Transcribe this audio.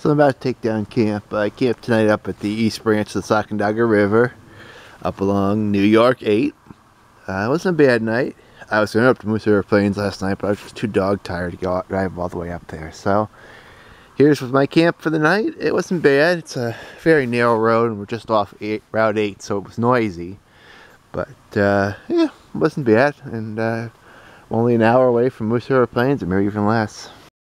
So I'm about to take down camp. I camped tonight up at the East Branch of the Sacandaga River, up along New York 8. Uh, it wasn't a bad night. I was going up to Moose River Plains last night, but I was just too dog tired to go out, drive all the way up there. So here's my camp for the night. It wasn't bad. It's a very narrow road, and we're just off eight, Route 8, so it was noisy. But uh, yeah, it wasn't bad. And uh, only an hour away from Moose River Plains, or maybe even less.